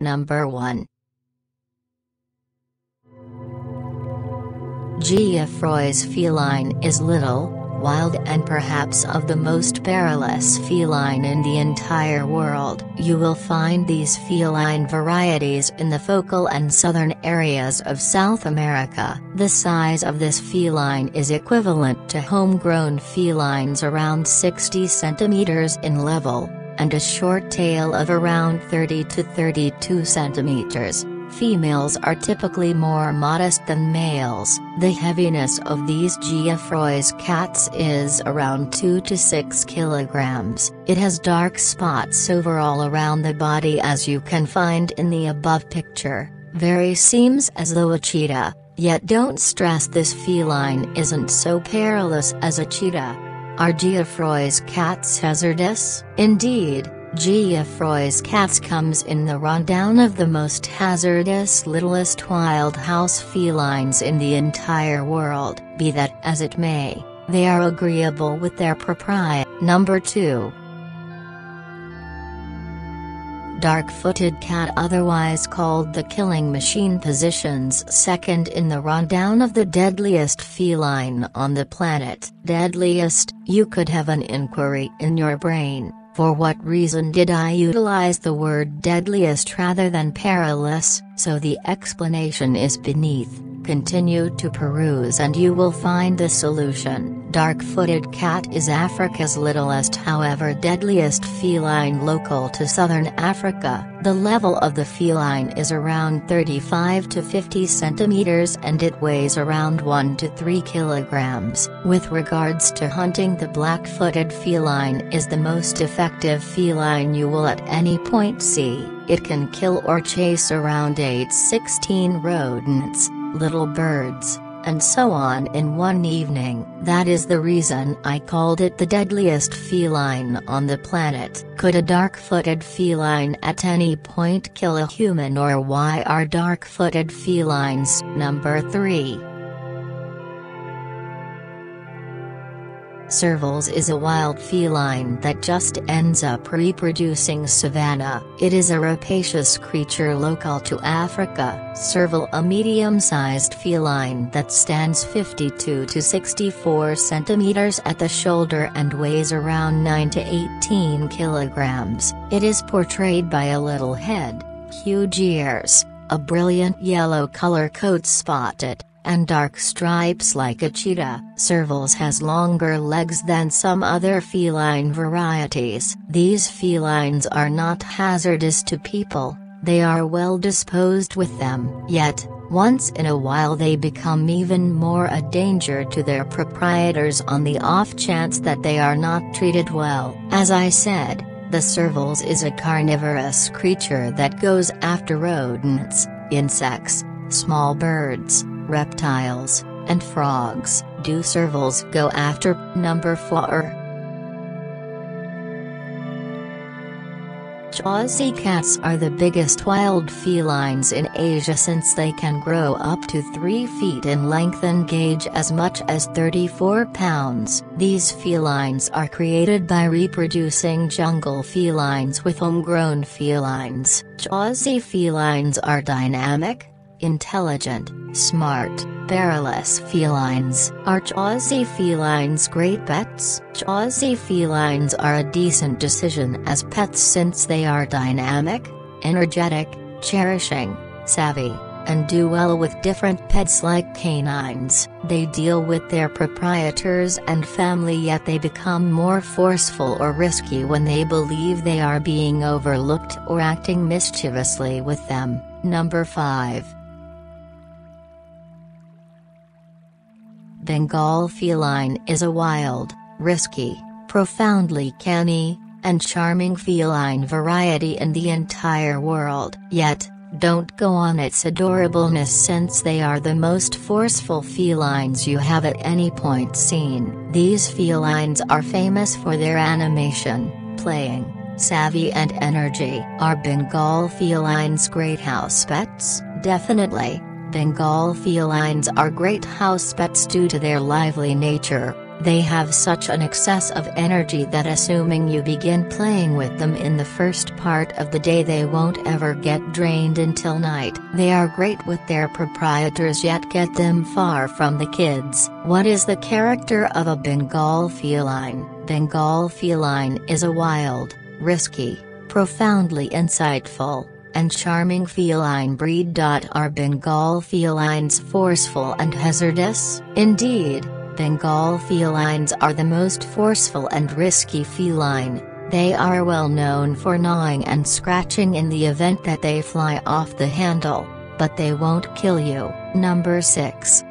Number 1. Geoffroy's feline is little, wild and perhaps of the most perilous feline in the entire world. You will find these feline varieties in the focal and southern areas of South America. The size of this feline is equivalent to homegrown felines around 60 centimeters in level, and a short tail of around 30 to 32 centimeters. Females are typically more modest than males. The heaviness of these Geoffroy's cats is around 2 to 6 kilograms. It has dark spots overall around the body as you can find in the above picture. Very seems as though a cheetah, yet don't stress this feline isn't so perilous as a cheetah. Are Geoffroy's cats hazardous? Indeed, Geoffroy's cats comes in the rundown of the most hazardous littlest wild house felines in the entire world. Be that as it may, they are agreeable with their proprietor. Number 2. Dark-footed cat otherwise called the killing machine positions second in the rundown of the deadliest feline on the planet. Deadliest, you could have an inquiry in your brain. For what reason did I utilize the word deadliest rather than perilous, so the explanation is beneath. Continue to peruse and you will find the solution. Dark-footed cat is Africa's littlest however deadliest feline local to southern Africa. The level of the feline is around 35 to 50 centimeters and it weighs around 1 to 3 kilograms. With regards to hunting the black-footed feline is the most effective feline you will at any point see. It can kill or chase around 8-16 rodents, little birds, and so on in one evening. That is the reason I called it the deadliest feline on the planet. Could a dark-footed feline at any point kill a human or why are dark-footed felines? Number 3. Servals is a wild feline that just ends up reproducing savanna. It is a rapacious creature local to Africa. Serval a medium-sized feline that stands 52 to 64 centimeters at the shoulder and weighs around 9 to 18 kilograms. It is portrayed by a little head, huge ears, a brilliant yellow color coat spotted, and dark stripes like a cheetah. Servals has longer legs than some other feline varieties. These felines are not hazardous to people, they are well disposed with them. Yet, once in a while they become even more a danger to their proprietors on the off chance that they are not treated well. As I said, the servals is a carnivorous creature that goes after rodents, insects, small birds, reptiles, and frogs. Do servals go after? Number 4. Chausie cats are the biggest wild felines in Asia since they can grow up to 3 feet in length and gauge as much as 34 pounds. These felines are created by reproducing jungle felines with homegrown felines. Chausie felines are dynamic, intelligent, smart, perilous felines. Are Chausie felines great pets? Chausie felines are a decent decision as pets since they are dynamic, energetic, cherishing, savvy, and do well with different pets like canines. They deal with their proprietors and family yet they become more forceful or risky when they believe they are being overlooked or acting mischievously with them. Number 5. Bengal feline is a wild, risky, profoundly canny, and charming feline variety in the entire world. Yet, don't go on its adorableness since they are the most forceful felines you have at any point seen. These felines are famous for their animation, playing, savvy and energy. Are Bengal felines great house pets? Definitely. Bengal felines are great house pets due to their lively nature, They have such an excess of energy that assuming you begin playing with them in the first part of the day they won't ever get drained until night. They are great with their proprietors yet get them far from the kids. What is the character of a Bengal feline? Bengal feline is a wild, risky, profoundly insightful, and charming feline breed. Are Bengal felines forceful and hazardous? Indeed, Bengal felines are the most forceful and risky feline. They are well known for gnawing and scratching in the event that they fly off the handle, but they won't kill you. Number 6.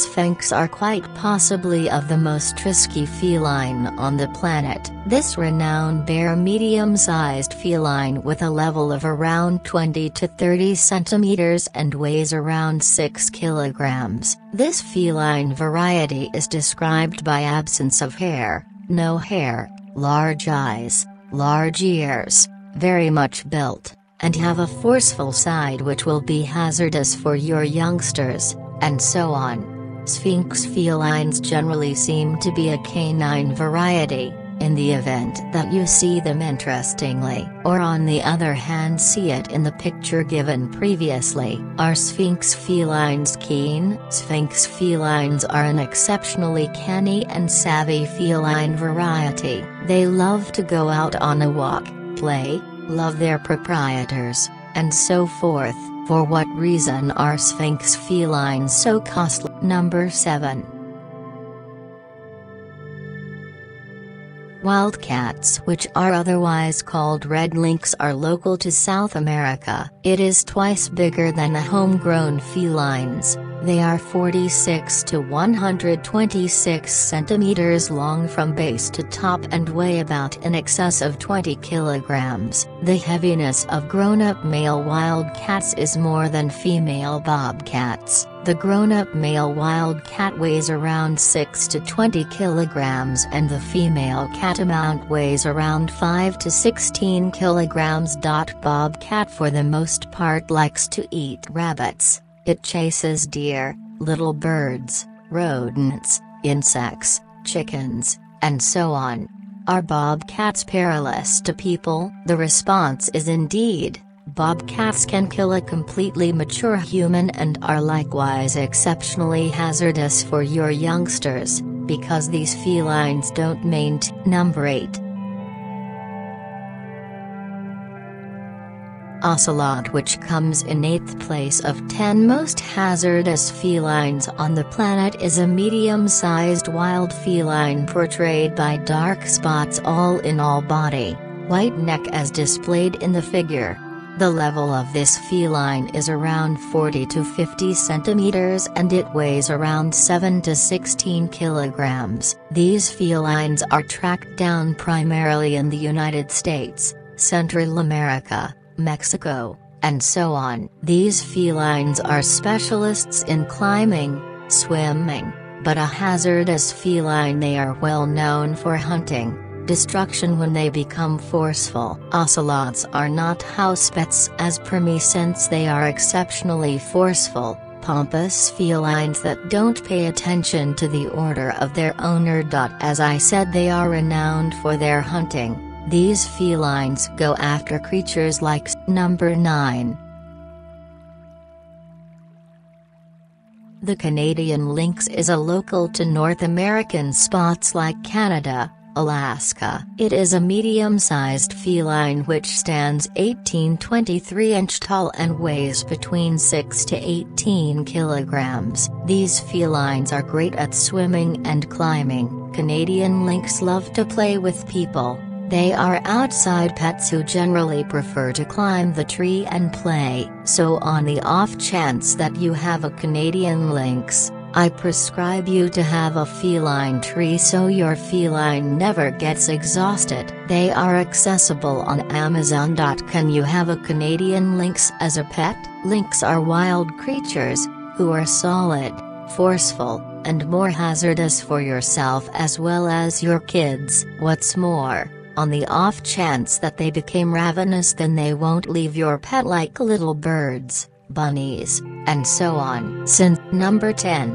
Sphynx are quite possibly of the most risky feline on the planet. This renowned bear medium-sized feline with a level of around 20 to 30 centimeters and weighs around 6 kilograms. This feline variety is described by absence of hair, no hair, large eyes, large ears, very much built, and have a forceful side which will be hazardous for your youngsters, and so on. Sphynx felines generally seem to be a canine variety, in the event that you see them interestingly, or on the other hand see it in the picture given previously. Are Sphynx felines keen? Sphynx felines are an exceptionally canny and savvy feline variety. They love to go out on a walk, play, love their proprietors, and so forth. For what reason are sphynx felines so costly? Number 7. Wildcats which are otherwise called red lynx are local to South America. It is twice bigger than the homegrown felines. They are 46 to 126 centimeters long from base to top and weigh about in excess of 20 kilograms. The heaviness of grown-up male wildcats is more than female bobcats. The grown-up male wildcat weighs around 6 to 20 kilograms and the female catamount weighs around 5 to 16 kilograms. Bobcat for the most part likes to eat rabbits. It chases deer, little birds, rodents, insects, chickens, and so on. Are bobcats perilous to people? The response is indeed. Bobcats can kill a completely mature human and are likewise exceptionally hazardous for your youngsters, because these felines don't maintain. Number 8. Ocelot which comes in 8th place of 10 most hazardous felines on the planet is a medium-sized wild feline portrayed by dark spots all in all body, white neck as displayed in the figure. The level of this feline is around 40 to 50 centimeters and it weighs around 7 to 16 kilograms. These felines are tracked down primarily in the United States, Central America, Mexico, and so on. These felines are specialists in climbing, swimming, but a hazardous feline they are well known for hunting, destruction when they become forceful. Ocelots are not house pets as per me since they are exceptionally forceful, pompous felines that don't pay attention to the order of their owner. As I said they are renowned for their hunting, these felines go after creatures like number 9. The Canadian lynx is a local to North American spots like Canada, Alaska. It is a medium-sized feline which stands 18-23 inch tall and weighs between 6 to 18 kilograms. These felines are great at swimming and climbing. Canadian lynx love to play with people. They are outside pets who generally prefer to climb the tree and play, so on the off chance that you have a Canadian lynx, I prescribe you to have a feline tree so your feline never gets exhausted. They are accessible on Amazon. Can you have a Canadian lynx as a pet? Lynx are wild creatures, who are solid, forceful, and more hazardous for yourself as well as your kids. What's more, on the off chance that they became ravenous then they won't leave your pet like little birds, bunnies, and so on. Since number 10.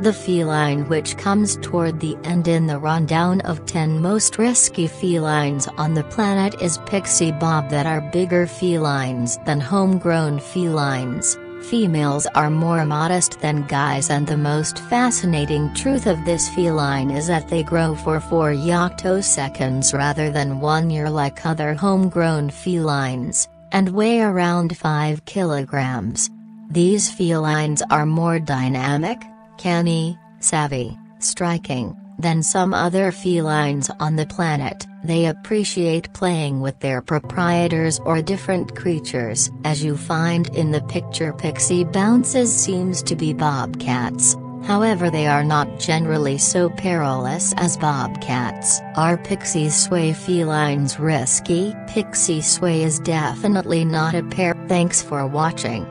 The feline which comes toward the end in the rundown of 10 most risky felines on the planet is pixie bob that are bigger felines than homegrown felines. Females are more modest than guys and the most fascinating truth of this feline is that they grow for 4 yoctoseconds rather than 1 year like other homegrown felines, and weigh around 5 kilograms. These felines are more dynamic, canny, savvy, striking, than some other felines on the planet. They appreciate playing with their proprietors or different creatures. As you find in the picture Pixie Bounces seems to be bobcats, however they are not generally so perilous as bobcats. Are Pixie Sway felines risky? Pixie Sway is definitely not a pair. Thanks for watching.